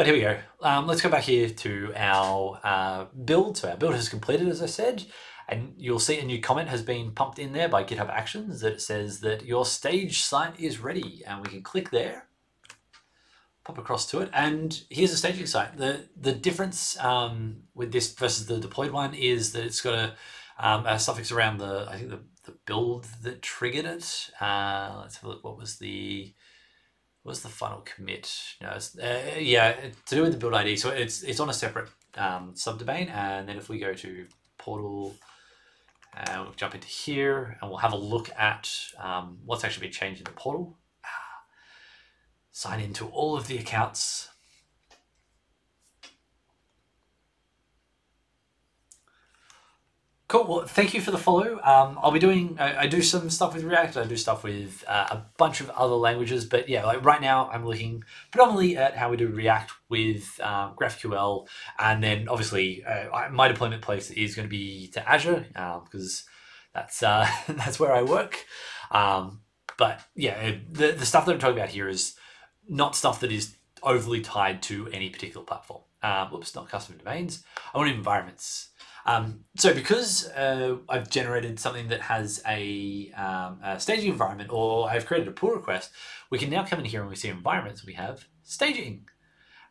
But here we go. Um, let's go back here to our uh, build. So our build has completed, as I said, and you'll see a new comment has been pumped in there by GitHub Actions that says that your stage site is ready, and we can click there pop across to it. And here's a staging site. The the difference um, with this versus the deployed one is that it's got a, um, a suffix around the I think the, the build that triggered it. Uh, let's have a look. What was the what was the final commit? No, uh, yeah, to do with the build ID. So it's it's on a separate um, subdomain, and then if we go to portal. And we'll jump into here and we'll have a look at um, what's actually been changed in the portal sign into all of the accounts. Cool. Well, thank you for the follow. Um, I'll be doing. I, I, do some stuff with React. I do stuff with uh, a bunch of other languages. But yeah, like right now, I'm looking predominantly at how we do React with um, GraphQL, and then obviously uh, my deployment place is going to be to Azure because um, that's uh, *laughs* that's where I work. Um, but yeah, the the stuff that I'm talking about here is not stuff that is overly tied to any particular platform. Uh, whoops, not custom domains. I want environments. Um, so because uh, I've generated something that has a, um, a, staging environment or I've created a pull request, we can now come in here and we see environments. We have staging.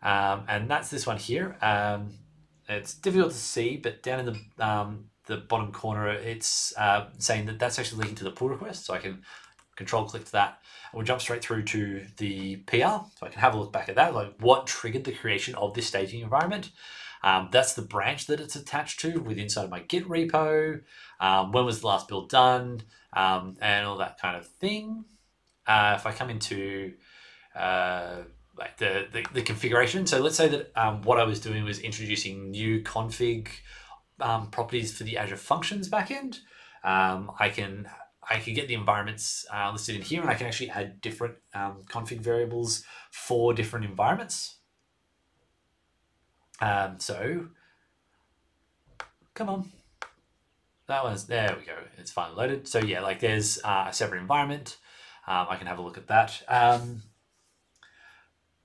Um, and that's this one here. Um, it's difficult to see, but down in the, um, the bottom corner, it's uh, saying that that's actually linking to the pull request. So I can control click to that. And we'll jump straight through to the PR. So I can have a look back at that, like what triggered the creation of this staging environment. Um, that's the branch that it's attached to with inside of my Git repo. Um, when was the last build done? Um, and all that kind of thing. Uh, if I come into uh, like the, the, the, configuration, so let's say that um, what I was doing was introducing new config um, properties for the Azure Functions backend. Um, I can I can get the environments uh, listed in here and I can actually add different um, config variables for different environments. Um, so, come on. That one's, there we go. It's finally loaded. So yeah, like there's uh, a separate environment. Um, I can have a look at that. Um,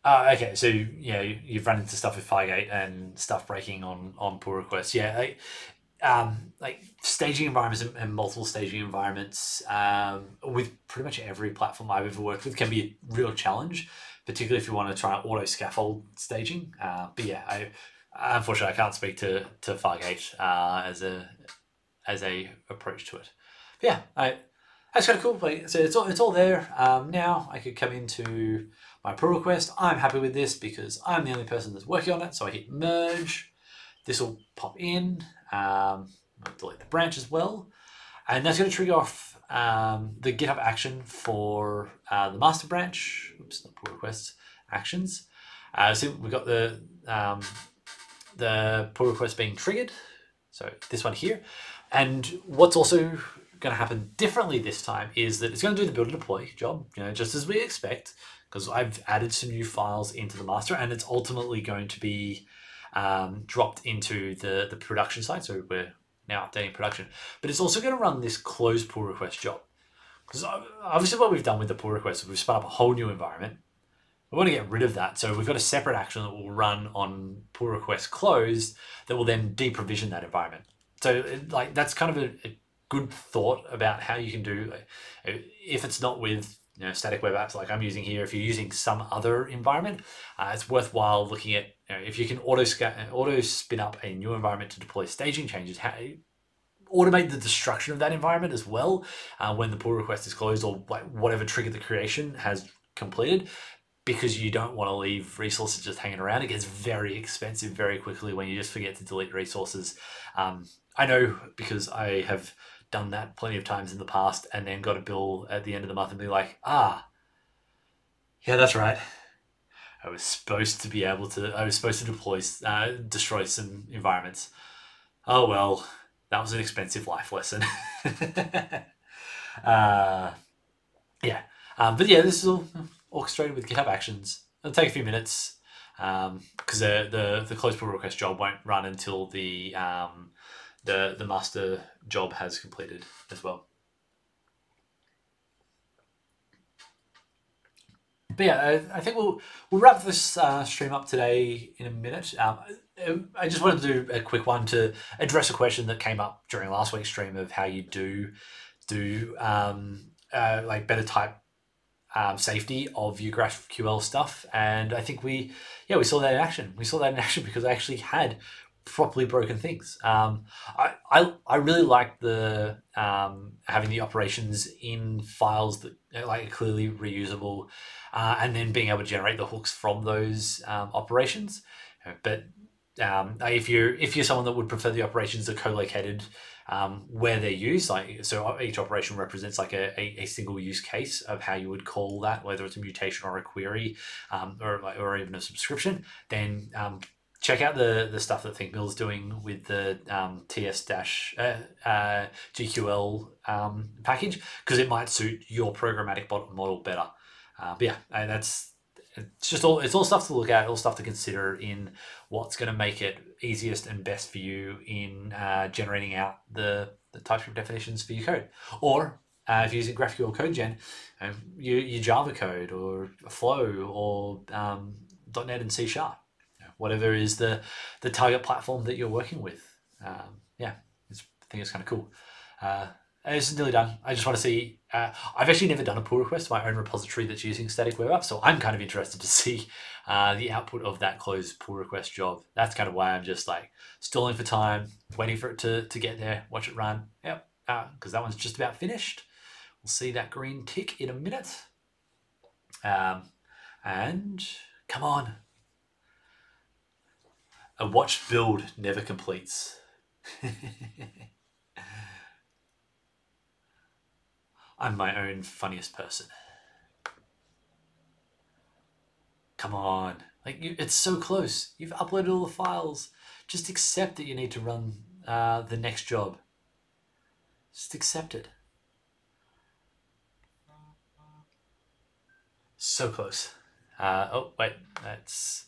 uh, okay, so yeah, you've run into stuff with Fargate and stuff breaking on on pull requests. Yeah, like, um, like staging environments and, multiple staging environments um, with pretty much every platform I've ever worked with can be a real challenge, particularly if you want to try auto scaffold staging. Uh, but yeah, I unfortunately I can't speak to to Fargate uh, as a as a approach to it. But yeah, I that's kind of cool. So it's all it's all there. Um, now I could come into my pull request. I'm happy with this because I'm the only person that's working on it. So I hit merge. This will pop in. Um, delete the branch as well. And that's going to trigger off um, the GitHub action for uh, the master branch. Oops, not pull requests, actions. Uh, so we've got the um, the pull request being triggered. So this one here. And what's also going to happen differently this time is that it's going to do the build and deploy job, you know, just as we expect, because I've added some new files into the master, and it's ultimately going to be um, dropped into the, the production side. So we're now updating production. But it's also going to run this closed pull request job. Because obviously what we've done with the pull request is we've spun up a whole new environment. We want to get rid of that. So we've got a separate action that will run on pull request closed that will then deprovision that environment. So it, like that's kind of a, a good thought about how you can do if it's not with you know, static web apps like I'm using here, if you're using some other environment, uh, it's worthwhile looking at you know, if you can auto auto spin up a new environment to deploy staging changes. How, automate the destruction of that environment as well uh, when the pull request is closed or like whatever trigger the creation has completed because you don't want to leave resources just hanging around. It gets very expensive very quickly when you just forget to delete resources. Um, I know because I have done that plenty of times in the past and then got a bill at the end of the month and be like, ah, yeah, that's right. I was supposed to be able to, I was supposed to deploy, uh, destroy some environments. Oh well, that was an expensive life lesson. *laughs* uh, yeah. Um, but yeah, this is all orchestrated with GitHub Actions. It'll take a few minutes. because the, the the closed pull request job won't run until the um, the the master job has completed as well. But yeah, I, I think we'll we'll wrap this uh, stream up today in a minute. Um, I just wanted to do a quick one to address a question that came up during last week's stream of how you do do um, uh, like better type um, safety of your GraphQL stuff, and I think we yeah we saw that in action. We saw that in action because I actually had properly broken things. Um, I, I, I really like the um, having the operations in files that are like clearly reusable, uh, and then being able to generate the hooks from those um, operations. But um, if you're if you're someone that would prefer the operations are co-located um, where they're used, like so each operation represents like a, a, a, single use case of how you would call that, whether it's a mutation or a query, um, or or even a subscription, then um, check out the the stuff that ThinkMill is doing with the um, TS dash uh, uh, GQL um, package because it might suit your programmatic model better. Uh, but yeah, that's it's just all it's all stuff to look at, all stuff to consider in what's going to make it easiest and best for you in uh, generating out the the TypeScript definitions for your code, or uh, if you're using GraphQL Code Gen, um, your, your Java code or Flow or um, .NET and C Sharp whatever is the the target platform that you're working with. Um, yeah, I think it's kind of cool. Uh, it's nearly done. I just want to see. Uh, I've actually never done a pull request to my own repository that's using static web app, so I'm kind of interested to *laughs* see uh, the output of that closed pull request job. That's kind of why I'm just like stalling for time, waiting for it to, to get there, watch it run. Yep, because uh, that one's just about finished. We'll see that green tick in a minute. Um, and come on, a watch build never completes. *laughs* I'm my own funniest person. Come on. Like you, it's so close. You've uploaded all the files. Just accept that you need to run uh, the next job. Just accept it. So close. Uh, oh, wait. That's...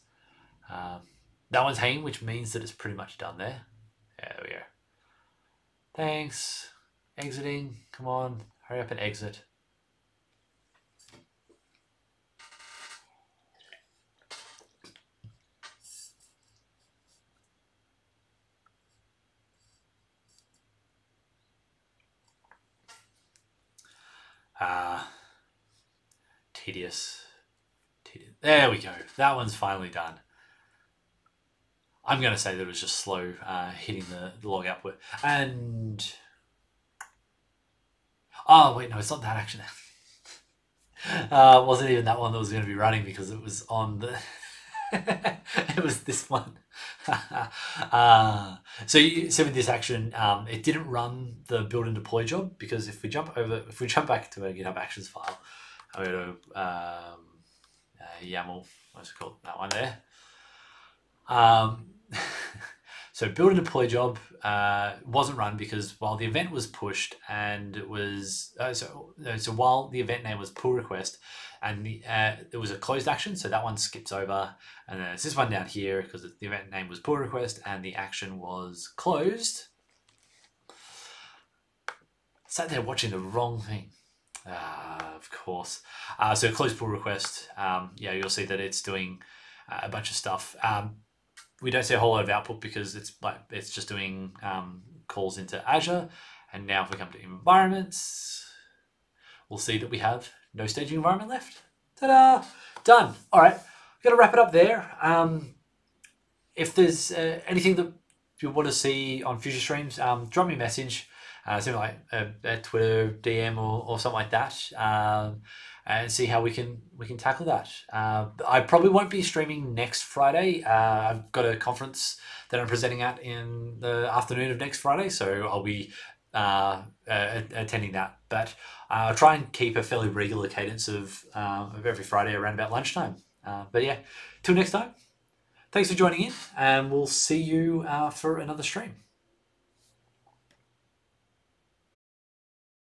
Um, that one's hanging, which means that it's pretty much done there. Yeah, there we go. Thanks. Exiting. Come on. Hurry up and exit. Ah, uh, tedious. tedious. There we go. That one's finally done. I'm going to say that it was just slow uh, hitting the, the log output. And. Oh, wait, no, it's not that actually. *laughs* uh, wasn't even that one that was going to be running because it was on the. *laughs* it was this one. *laughs* uh, so, you, so with this action, um, it didn't run the build and deploy job because if we jump over, if we jump back to our GitHub Actions file, I go to um, uh, YAML, what's it called? That one there. Um, *laughs* so build and deploy job uh, wasn't run because while the event was pushed and it was uh, so uh, so while the event name was pull request and the uh, it was a closed action so that one skips over. And then it's this one down here because the event name was pull request and the action was closed. Sat there watching the wrong thing. Uh, of course. Uh, so closed pull request. Um, yeah you'll see that it's doing uh, a bunch of stuff. Um, we don't see a whole lot of output because it's like it's just doing um, calls into Azure. And now if we come to environments, we'll see that we have no staging environment left. Ta-da! Done. All right, got to wrap it up there. Um, if there's uh, anything that you want to see on future streams, um, drop me a message, uh, something like a, a Twitter DM or, or something like that. Um, and see how we can we can tackle that. Uh, I probably won't be streaming next Friday. Uh, I've got a conference that I'm presenting at in the afternoon of next Friday, so I'll be uh, attending that. But uh, I'll try and keep a fairly regular cadence of uh, of every Friday around about lunchtime. Uh, but yeah, till next time. Thanks for joining in, and we'll see you for another stream.